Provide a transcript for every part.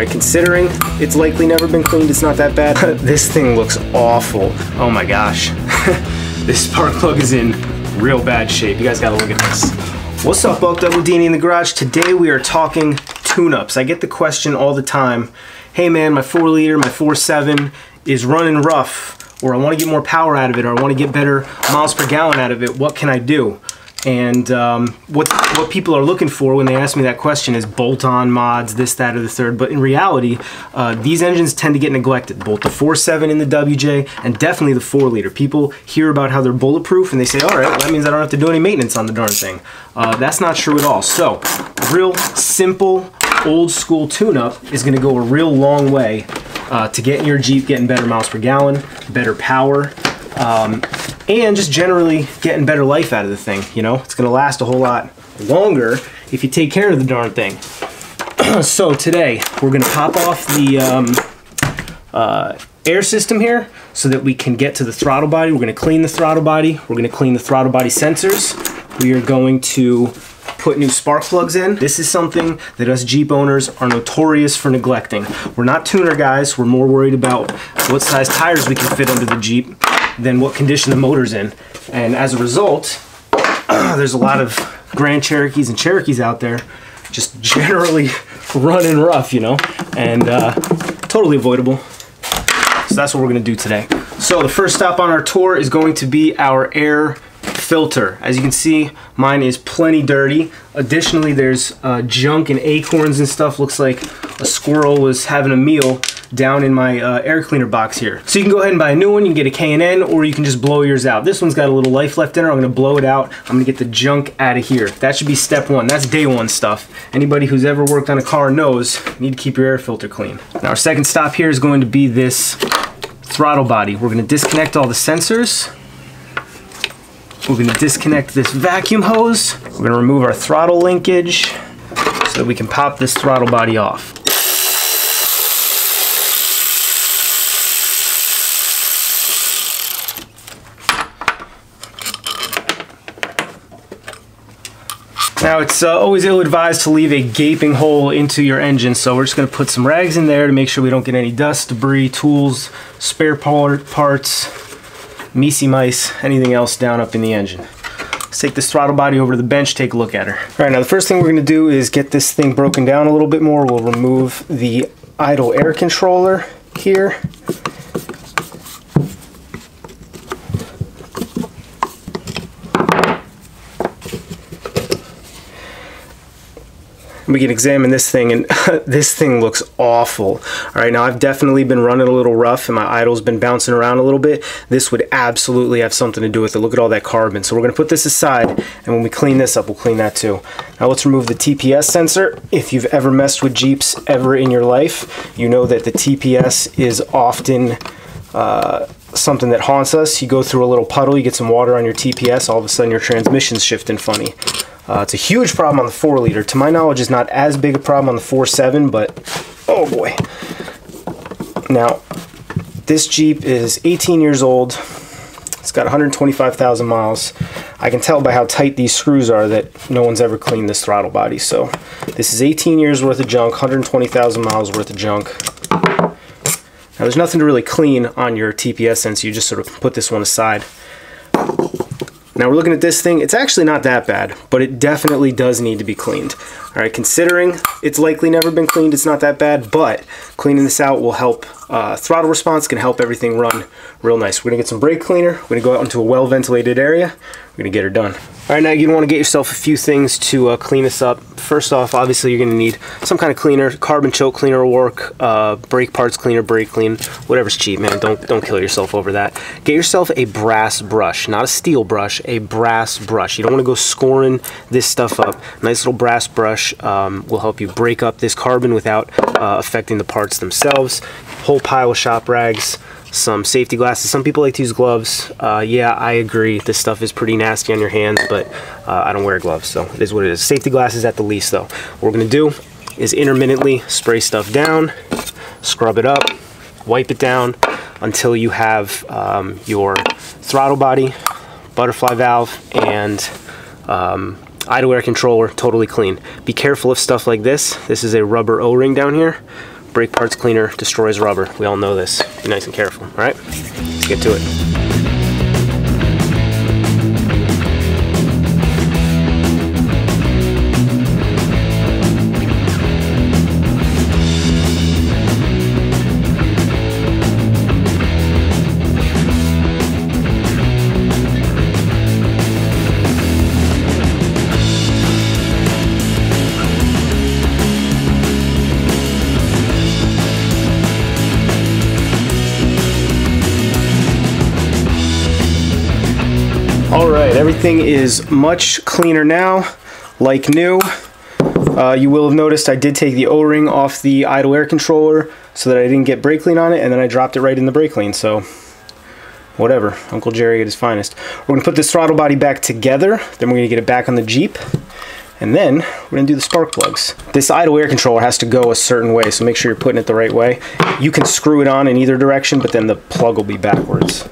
right, considering it's likely never been cleaned, it's not that bad. this thing looks awful. Oh my gosh. this spark plug is in real bad shape. You guys gotta look at this. What's up, Bulk Double Dini in the garage? Today we are talking tune-ups. I get the question all the time, hey man, my 4 liter, my four seven is running rough, or I wanna get more power out of it, or I wanna get better miles per gallon out of it, what can I do? And um, what what people are looking for when they ask me that question is bolt-on mods, this, that, or the third. But in reality, uh, these engines tend to get neglected. Both the 4.7 and the WJ, and definitely the 4 liter. People hear about how they're bulletproof, and they say, all right, well, that means I don't have to do any maintenance on the darn thing. Uh, that's not true at all. So, real simple, old school tune-up is going to go a real long way uh, to getting your Jeep getting better miles per gallon, better power. Um, and just generally getting better life out of the thing. You know, it's gonna last a whole lot longer if you take care of the darn thing. so today we're gonna pop off the um, uh, air system here so that we can get to the throttle body. We're gonna clean the throttle body. We're gonna clean the throttle body sensors. We are going to put new spark plugs in. This is something that us Jeep owners are notorious for neglecting. We're not tuner guys. We're more worried about what size tires we can fit under the Jeep than what condition the motor's in. And as a result, there's a lot of Grand Cherokees and Cherokees out there just generally running rough, you know, and uh, totally avoidable. So that's what we're gonna do today. So the first stop on our tour is going to be our air filter. As you can see, mine is plenty dirty. Additionally, there's uh, junk and acorns and stuff. Looks like a squirrel was having a meal down in my uh, air cleaner box here. So you can go ahead and buy a new one. You can get a K&N or you can just blow yours out. This one's got a little life left in it. I'm gonna blow it out. I'm gonna get the junk out of here. That should be step one. That's day one stuff. Anybody who's ever worked on a car knows you need to keep your air filter clean. Now our second stop here is going to be this throttle body. We're gonna disconnect all the sensors. We're gonna disconnect this vacuum hose. We're gonna remove our throttle linkage so that we can pop this throttle body off. Now it's uh, always ill-advised to leave a gaping hole into your engine, so we're just going to put some rags in there to make sure we don't get any dust, debris, tools, spare part, parts, measy mice, anything else down up in the engine. Let's take this throttle body over to the bench, take a look at her. All right, now the first thing we're going to do is get this thing broken down a little bit more. We'll remove the idle air controller here. We can examine this thing and this thing looks awful. All right now I've definitely been running a little rough and my idle's been bouncing around a little bit. This would absolutely have something to do with it. Look at all that carbon. So we're gonna put this aside and when we clean this up we'll clean that too. Now let's remove the TPS sensor. If you've ever messed with Jeeps ever in your life you know that the TPS is often uh, something that haunts us. You go through a little puddle you get some water on your TPS all of a sudden your transmission's shifting funny uh, it's a huge problem on the 4 liter. To my knowledge, it's not as big a problem on the 4.7, but oh boy. Now, this Jeep is 18 years old. It's got 125,000 miles. I can tell by how tight these screws are that no one's ever cleaned this throttle body. So this is 18 years worth of junk, 120,000 miles worth of junk. Now there's nothing to really clean on your TPS sensor. You just sort of put this one aside. Now we're looking at this thing, it's actually not that bad, but it definitely does need to be cleaned. All right, considering it's likely never been cleaned, it's not that bad, but cleaning this out will help uh, throttle response, can help everything run real nice. We're gonna get some brake cleaner, we're gonna go out into a well-ventilated area, we're gonna get her done. All right, now you're gonna wanna get yourself a few things to uh, clean this up. First off, obviously you're gonna need some kind of cleaner, carb and choke cleaner will work, uh, brake parts cleaner, brake clean, whatever's cheap, man. Don't, don't kill yourself over that. Get yourself a brass brush, not a steel brush, a brass brush. You don't wanna go scoring this stuff up. Nice little brass brush um, will help you break up this carbon without uh, affecting the parts themselves. Whole pile of shop rags, some safety glasses. Some people like to use gloves. Uh, yeah, I agree. This stuff is pretty nasty on your hands, but uh, I don't wear gloves, so it is what it is. Safety glasses at the least, though. What we're gonna do is intermittently spray stuff down, scrub it up, wipe it down until you have um, your throttle body, butterfly valve, and um, idle air controller totally clean. Be careful of stuff like this. This is a rubber O-ring down here brake parts cleaner destroys rubber. We all know this. Be nice and careful, all right? Let's get to it. Right, everything is much cleaner now, like new. Uh, you will have noticed I did take the O-ring off the idle air controller so that I didn't get brake clean on it, and then I dropped it right in the brake clean, so whatever. Uncle Jerry at his finest. We're gonna put this throttle body back together, then we're gonna get it back on the Jeep, and then we're gonna do the spark plugs. This idle air controller has to go a certain way, so make sure you're putting it the right way. You can screw it on in either direction, but then the plug will be backwards.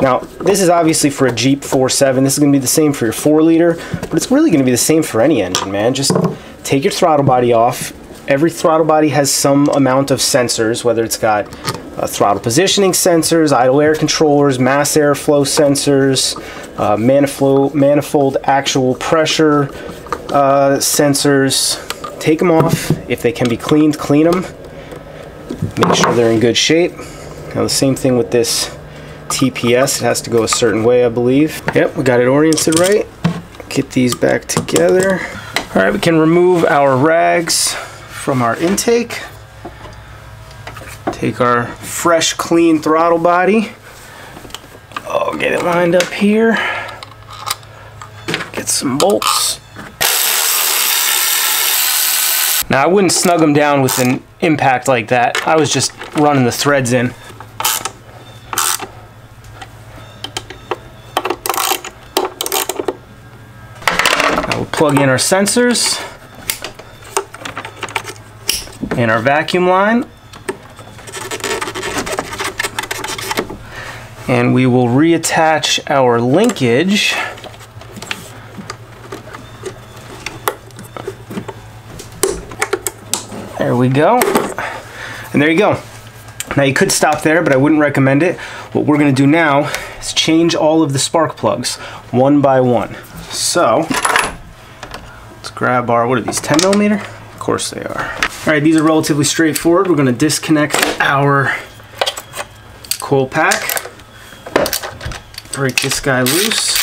Now, this is obviously for a Jeep 4.7. This is going to be the same for your 4 liter, but it's really going to be the same for any engine, man. Just take your throttle body off. Every throttle body has some amount of sensors, whether it's got uh, throttle positioning sensors, idle air controllers, mass airflow sensors, uh, manifold, manifold actual pressure uh, sensors. Take them off. If they can be cleaned, clean them. Make sure they're in good shape. Now the same thing with this TPS. It has to go a certain way, I believe. Yep, we got it oriented right. Get these back together. All right, we can remove our rags from our intake. Take our fresh, clean throttle body. Oh, get it lined up here. Get some bolts. Now, I wouldn't snug them down with an impact like that. I was just running the threads in. Plug in our sensors and our vacuum line. And we will reattach our linkage There we go. And there you go. Now you could stop there, but I wouldn't recommend it. What we're gonna do now is change all of the spark plugs one by one. So, grab our, what are these, 10 millimeter? Of course they are. All right, these are relatively straightforward. We're gonna disconnect our coil pack, break this guy loose.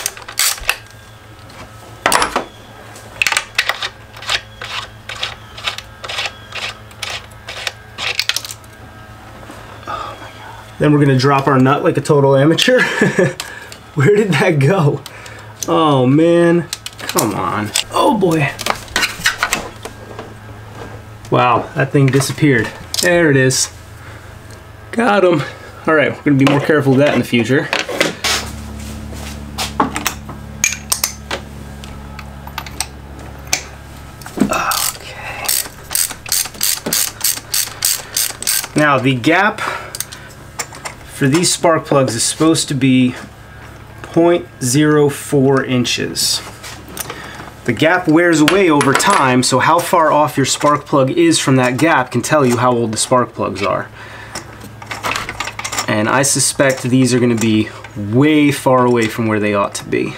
Oh my god. Then we're gonna drop our nut like a total amateur. Where did that go? Oh man, come on. Oh boy. Wow, that thing disappeared. There it is. Got him. All right, we're gonna be more careful with that in the future. Okay. Now the gap for these spark plugs is supposed to be 0.04 inches. The gap wears away over time, so how far off your spark plug is from that gap can tell you how old the spark plugs are. And I suspect these are going to be way far away from where they ought to be.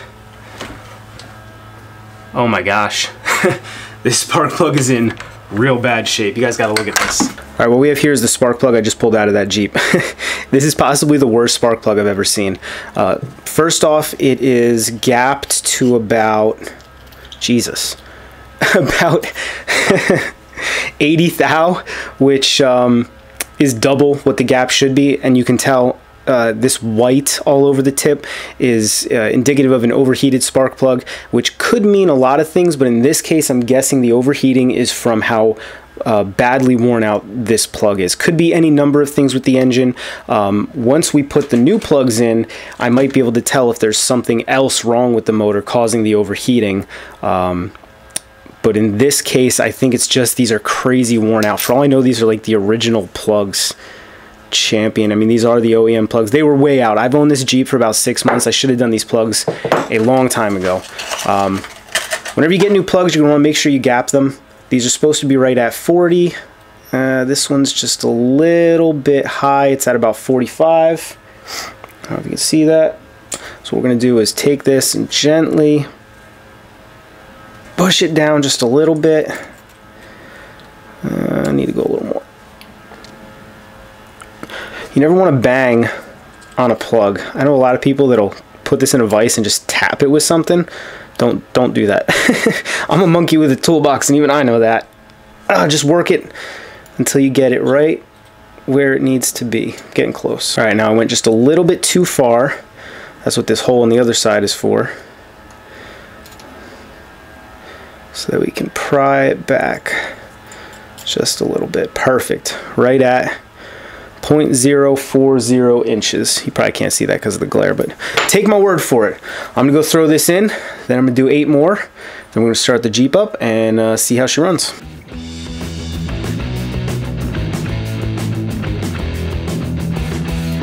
Oh my gosh. this spark plug is in real bad shape. You guys got to look at this. All right, what we have here is the spark plug I just pulled out of that Jeep. this is possibly the worst spark plug I've ever seen. Uh, first off, it is gapped to about Jesus, about 80 thou, which um, is double what the gap should be, and you can tell uh, this white all over the tip is uh, indicative of an overheated spark plug, which could mean a lot of things, but in this case, I'm guessing the overheating is from how uh, badly worn out this plug is. Could be any number of things with the engine. Um, once we put the new plugs in, I might be able to tell if there's something else wrong with the motor causing the overheating. Um, but in this case, I think it's just these are crazy worn out. For all I know, these are like the original plugs champion. I mean, these are the OEM plugs. They were way out. I've owned this Jeep for about six months. I should have done these plugs a long time ago. Um, whenever you get new plugs, you're going to want to make sure you gap them. These are supposed to be right at 40 Uh, this one's just a little bit high. It's at about 45. I don't know if you can see that. So what we're going to do is take this and gently push it down just a little bit. Uh, I need to go a little more. You never want to bang on a plug. I know a lot of people that'll put this in a vise and just tap it with something. Don't don't do that. I'm a monkey with a toolbox and even I know that. Uh, just work it until you get it right where it needs to be. Getting close. All right, now I went just a little bit too far. That's what this hole on the other side is for. So that we can pry it back just a little bit. Perfect. Right at 0.040 inches. You probably can't see that because of the glare, but take my word for it. I'm gonna go throw this in, then I'm gonna do eight more. Then we're gonna start the Jeep up and uh, see how she runs.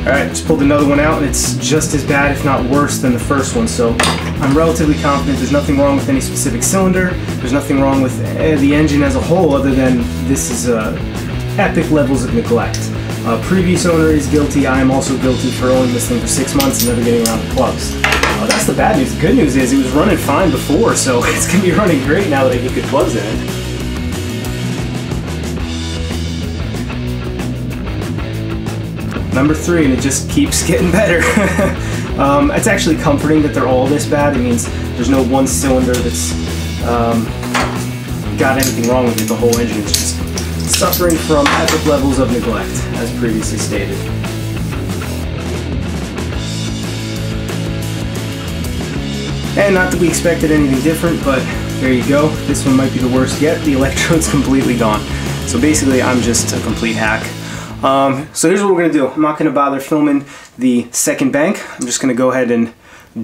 All right, just pulled another one out and it's just as bad, if not worse than the first one. So I'm relatively confident there's nothing wrong with any specific cylinder. There's nothing wrong with eh, the engine as a whole other than this is uh, epic levels of neglect. Uh, previous owner is guilty. I am also guilty for owning this thing for six months and never getting around to plugs. Uh, that's the bad news. The good news is it was running fine before, so it's going to be running great now that I get good plugs in it. number three, and it just keeps getting better. um, it's actually comforting that they're all this bad. It means there's no one cylinder that's um, got anything wrong with it. The whole engine is just suffering from epic levels of neglect, as previously stated. And not that we expected anything different, but there you go. This one might be the worst yet. The electrode's completely gone. So basically, I'm just a complete hack. Um, so here's what we're gonna do. I'm not gonna bother filming the second bank. I'm just gonna go ahead and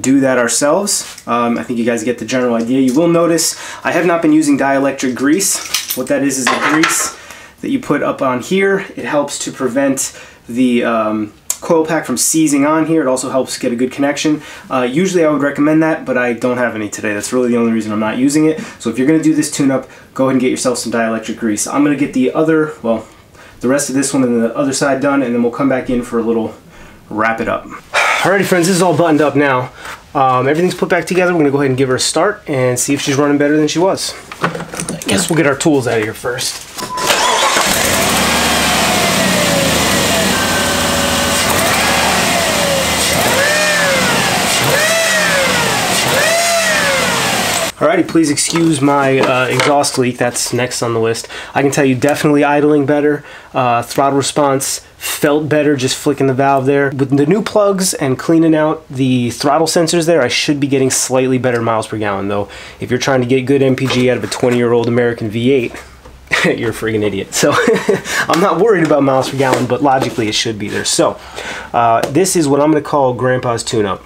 do that ourselves. Um, I think you guys get the general idea. You will notice I have not been using dielectric grease. What that is is a grease that you put up on here. It helps to prevent the um, coil pack from seizing on here. It also helps get a good connection. Uh, usually I would recommend that, but I don't have any today. That's really the only reason I'm not using it. So if you're gonna do this tune-up, go ahead and get yourself some dielectric grease. I'm gonna get the other, well, the rest of this one and the other side done, and then we'll come back in for a little wrap it up. Alrighty friends, this is all buttoned up now. Um, everything's put back together. We're gonna go ahead and give her a start and see if she's running better than she was. I guess we'll get our tools out of here first. Alrighty, please excuse my uh, exhaust leak. That's next on the list. I can tell you definitely idling better. Uh, throttle response felt better just flicking the valve there. With the new plugs and cleaning out the throttle sensors there, I should be getting slightly better miles per gallon though. If you're trying to get good MPG out of a 20 year old American V8, you're a friggin' idiot. So I'm not worried about miles per gallon, but logically it should be there. So uh, this is what I'm gonna call Grandpa's tune-up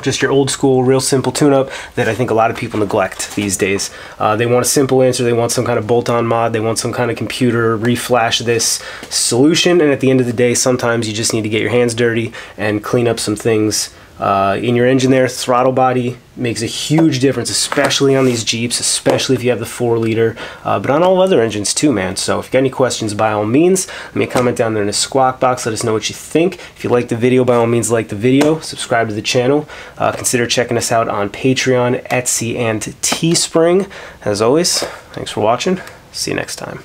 just your old school, real simple tune-up that I think a lot of people neglect these days. Uh, they want a simple answer. They want some kind of bolt-on mod. They want some kind of computer reflash this solution. And at the end of the day, sometimes you just need to get your hands dirty and clean up some things uh, in your engine there. Throttle body makes a huge difference, especially on these Jeeps, especially if you have the 4 liter, uh, but on all other engines too, man. So if you got any questions, by all means, let me comment down there in the squawk box. Let us know what you think. If you like the video, by all means, like the video, subscribe to the channel. Uh, consider checking us out on Patreon, Etsy, and Teespring. As always, thanks for watching. See you next time.